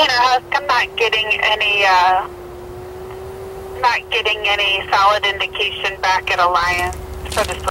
Tanner Husk, I'm not getting any, uh, not getting any solid indication back at Alliance for the.